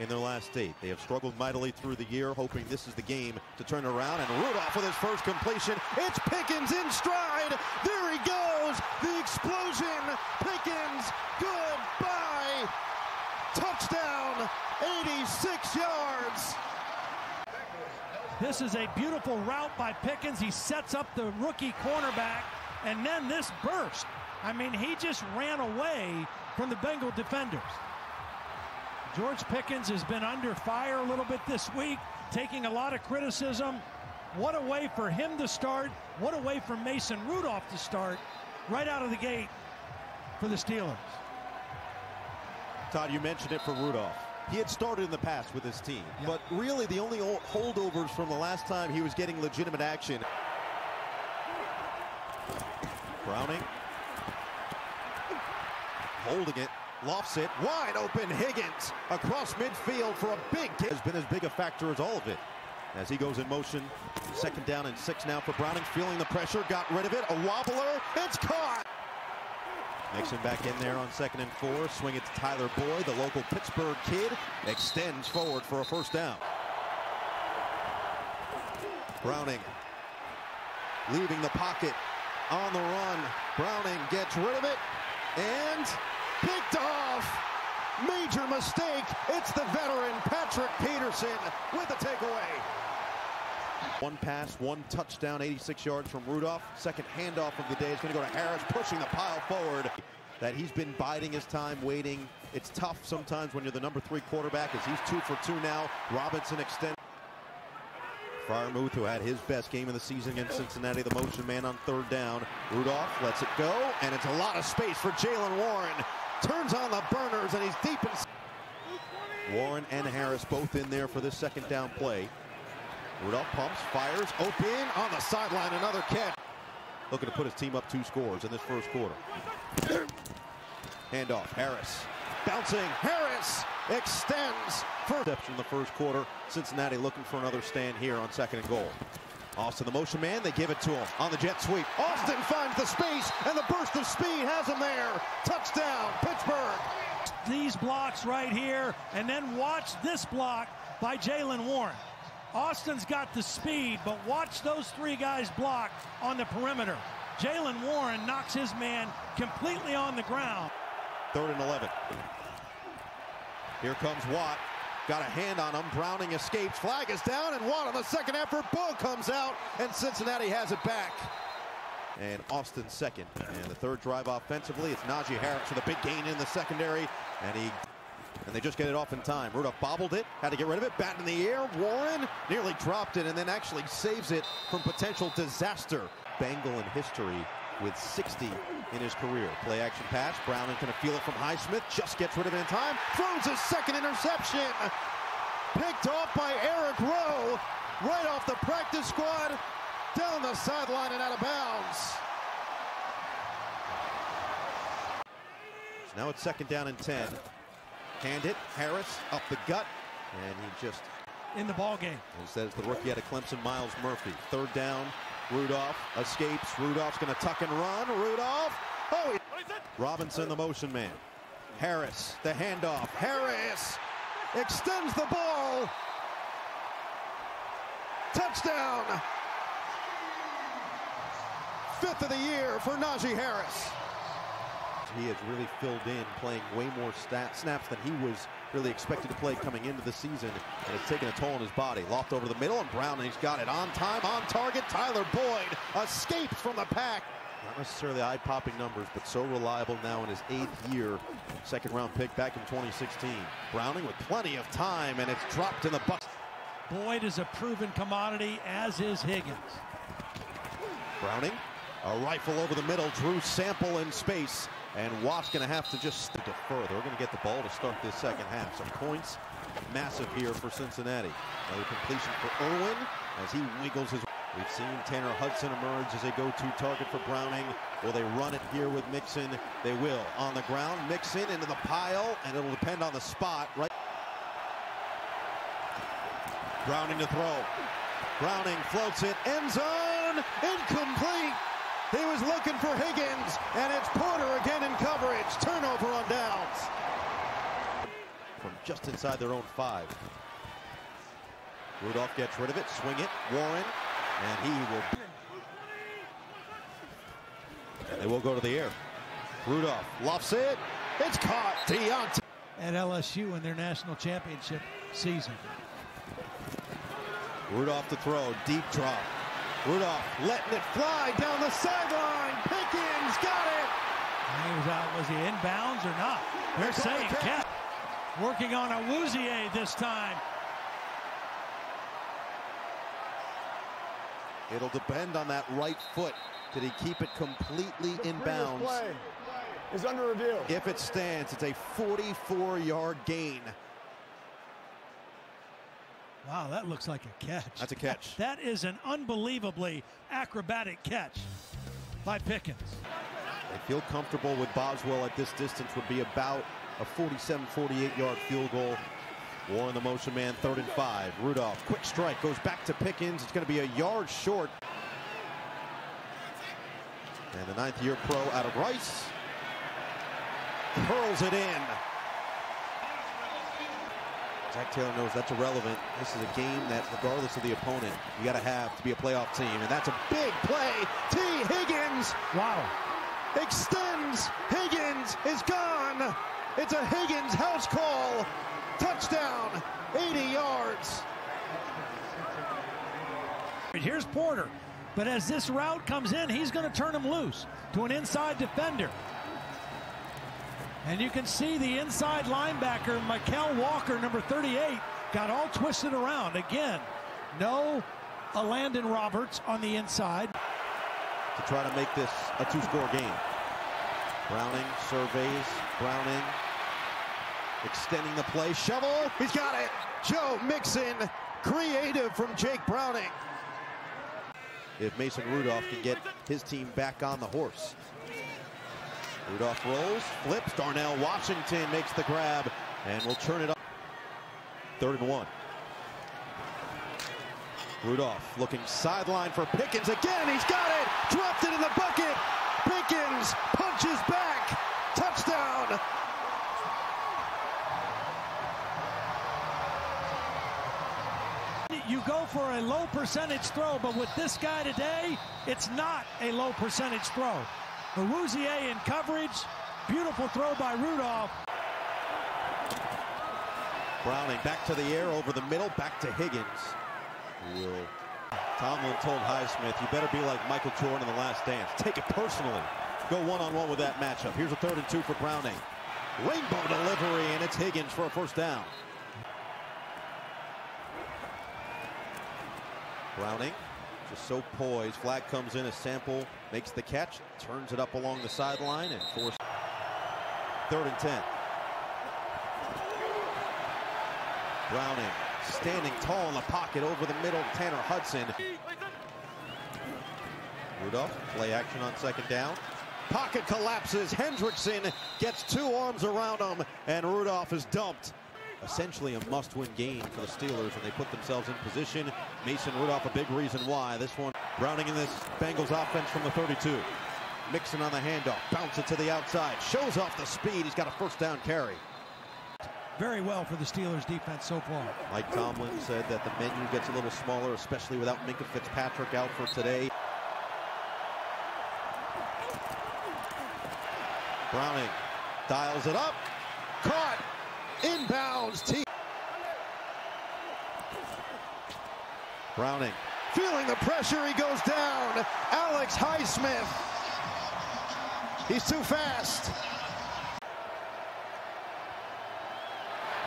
in their last eight. They have struggled mightily through the year, hoping this is the game to turn around. And Rudolph with his first completion. It's Pickens in stride. There he goes. The explosion. Pickens. Goodbye. Touchdown. 86 yards. This is a beautiful route by Pickens. He sets up the rookie cornerback, and then this burst. I mean, he just ran away from the Bengal defenders. George Pickens has been under fire a little bit this week, taking a lot of criticism. What a way for him to start. What a way for Mason Rudolph to start right out of the gate for the Steelers. Todd, you mentioned it for Rudolph. He had started in the past with his team, yep. but really the only holdovers from the last time he was getting legitimate action. Browning holding it, lofts it, wide open Higgins across midfield for a big kick. Has been as big a factor as all of it. As he goes in motion, second down and six now for Browning, feeling the pressure, got rid of it, a wobbler, it's caught! Mixon back in there on second and four. Swing it to Tyler Boyd, the local Pittsburgh kid. Extends forward for a first down. Browning leaving the pocket on the run. Browning gets rid of it and picked off. Major mistake. It's the veteran Patrick Peterson with the takeaway. One pass, one touchdown, 86 yards from Rudolph. Second handoff of the day is going to go to Harris, pushing the pile forward. That he's been biding his time, waiting. It's tough sometimes when you're the number three quarterback, as he's two for two now. Robinson extends. Freiermuth, who had his best game of the season against Cincinnati, the motion man on third down. Rudolph lets it go, and it's a lot of space for Jaylen Warren. Turns on the burners, and he's deep in. Warren and Harris both in there for this second down play. Rudolph pumps, fires, open on the sideline, another catch. Looking to put his team up two scores in this first quarter. Handoff, Harris. Bouncing, Harris extends. First steps in the first quarter. Cincinnati looking for another stand here on second and goal. Austin, the motion man, they give it to him on the jet sweep. Austin finds the space, and the burst of speed has him there. Touchdown, Pittsburgh. These blocks right here, and then watch this block by Jaylen Warren. Austin's got the speed, but watch those three guys block on the perimeter. Jaylen Warren knocks his man completely on the ground. Third and 11. Here comes Watt. Got a hand on him. Browning escapes. Flag is down, and Watt on the second effort. Ball comes out, and Cincinnati has it back. And Austin second. And the third drive offensively, it's Najee Harris with a big gain in the secondary. And he and they just get it off in time. Rudolph bobbled it, had to get rid of it, bat in the air. Warren nearly dropped it and then actually saves it from potential disaster. Bengal in history with 60 in his career. Play action pass. Browning going to feel it from Highsmith. Just gets rid of it in time. Throws his second interception. Picked off by Eric Rowe. Right off the practice squad. Down the sideline and out of bounds. So now it's second down and 10. Hand it, Harris up the gut, and he just in the ball game. Instead, it's the rookie out of Clemson, Myles Murphy. Third down, Rudolph escapes. Rudolph's going to tuck and run. Rudolph. Oh, Robinson, the motion man. Harris, the handoff. Harris extends the ball. Touchdown. Fifth of the year for Najee Harris he has really filled in, playing way more stat, snaps than he was really expected to play coming into the season, and it's taken a toll on his body. Loft over the middle, and Brown, and he's got it on time, on target. Tyler Boyd escapes from the pack. Not necessarily eye-popping numbers, but so reliable now in his eighth year. Second round pick back in 2016. Browning with plenty of time, and it's dropped in the bucket. Boyd is a proven commodity, as is Higgins. Browning, a rifle over the middle, Drew Sample in space. And Watt's going to have to just defer. They're going to get the ball to start this second half. Some points, massive here for Cincinnati. Another completion for Irwin as he wiggles his. We've seen Tanner Hudson emerge as a go-to target for Browning. Will they run it here with Mixon? They will. On the ground, Mixon into the pile, and it'll depend on the spot. Right. Browning to throw. Browning floats it. End zone. Incomplete. He was looking for Higgins, and it's Porter again in coverage. Turnover on downs. From just inside their own five. Rudolph gets rid of it, swing it, Warren, and he will. And they will go to the air. Rudolph lofts it. It's caught. Diontae. At LSU in their national championship season. Rudolph to throw. Deep drop. Rudolph letting it fly down the sideline. Pickens got it. He was out. Was he inbounds or not? They're saying catch. Working on a Awuzie this time. It'll depend on that right foot. Did he keep it completely in bounds? Play is under review. If it stands, it's a 44-yard gain. Wow, that looks like a catch. That's a catch. That is an unbelievably acrobatic catch by Pickens. They feel comfortable with Boswell at this distance would be about a 47, 48 yard field goal. Warren the motion man, third and five. Rudolph, quick strike, goes back to Pickens. It's going to be a yard short. And the ninth year pro out of Rice curls it in. Zac Taylor knows that's irrelevant. This is a game that, regardless of the opponent, you got to have to be a playoff team. And that's a big play. T. Higgins. Wow. Extends. Higgins is gone. It's a Higgins house call. Touchdown. 80 yards. Here's Porter. But as this route comes in, he's going to turn him loose to an inside defender. And you can see the inside linebacker, Mykal Walker, number 38, got all twisted around. Again, no Landon Roberts on the inside. To try to make this a two-score game. Browning surveys. Browning extending the play. Shovel. He's got it. Joe Mixon. Creative from Jake Browning. If Mason Rudolph can get his team back on the horse. Rudolph rolls, flips. Darnell Washington makes the grab and will turn it up. Third and one. Rudolph looking sideline for Pickens again. He's got it. Dropped it in the bucket. Pickens punches back. Touchdown. You go for a low percentage throw, but with this guy today, it's not a low percentage throw. Awuzie in coverage. Beautiful throw by Rudolph. Browning back to the air over the middle, back to Higgins. Tomlin told Highsmith, you better be like Michael Jordan in the last dance. Take it personally. Go one-on-one with that matchup. Here's a third and two for Browning. Rainbow delivery, and it's Higgins for a first down. Browning just so poised. Flag comes in, a sample makes the catch, turns it up along the sideline, and force third and 10. Browning standing tall in the pocket over the middle. Tanner Hudson. Rudolph, play action on second down. Pocket collapses. Hendrickson gets two arms around him, and Rudolph is dumped. Essentially a must-win game for the Steelers, and they put themselves in position. Mason Rudolph, a big reason why. This one, Browning in this Bengals offense from the 32. Mixon on the handoff, bounce it to the outside, shows off the speed. He's got a first down carry. Very well for the Steelers defense so far. Mike Tomlin said that the menu gets a little smaller, especially without Minkah Fitzpatrick out for today. Browning dials it up, caught, inbounds. T. Browning feeling the pressure, he goes down. Alex Highsmith. He's too fast.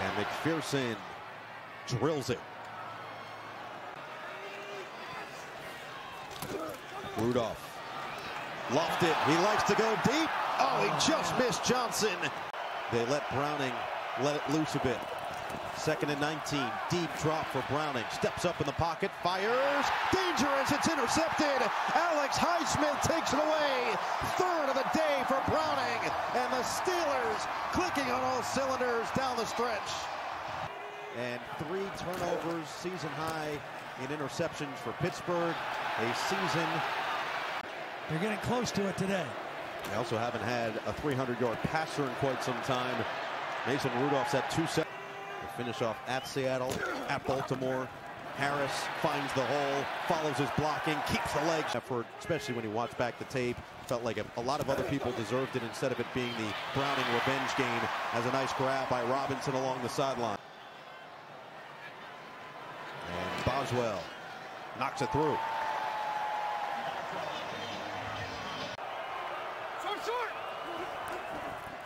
And McPherson drills it. Rudolph lofted. He likes to go deep. Oh, he just missed Johnson. They let Browning let it loose a bit. Second and 19. Deep drop for Browning. Steps up in the pocket. Fires. Dangerous. It's intercepted. Alex Highsmith takes it away. Third of the day for Browning. And the Steelers clicking on all cylinders down the stretch. And three turnovers, season high in interceptions for Pittsburgh. A season. They're getting close to it today. They also haven't had a 300-yard passer in quite some time. Mason Rudolph's at two. They finish off at Seattle, at Baltimore. Harris finds the hole, follows his blocking, keeps the legs. Effort, especially when you watch back the tape, felt like a, a, lot of other people deserved it instead of it being the Browning revenge game as a nice grab by Robinson along the sideline. And Boswell knocks it through.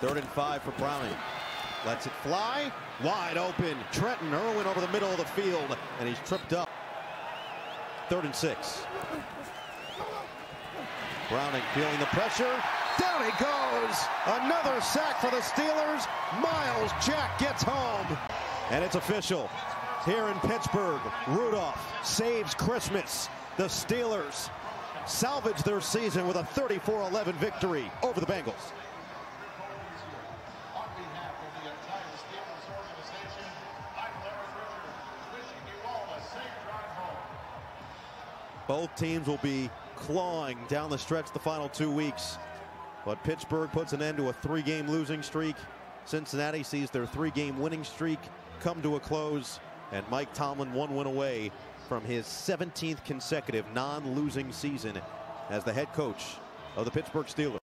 Third and five for Browning. Lets it fly. Wide open. Trenton Irwin over the middle of the field, and he's tripped up. Third and six. Browning feeling the pressure. Down he goes. Another sack for the Steelers. Myles Jack gets home. And it's official. Here in Pittsburgh, Rudolph saves Christmas. The Steelers salvage their season with a 34-11 victory over the Bengals. Both teams will be clawing down the stretch the final two weeks. But Pittsburgh puts an end to a three-game losing streak. Cincinnati sees their three-game winning streak come to a close. And Mike Tomlin one win away from his 17th consecutive non-losing season as the head coach of the Pittsburgh Steelers.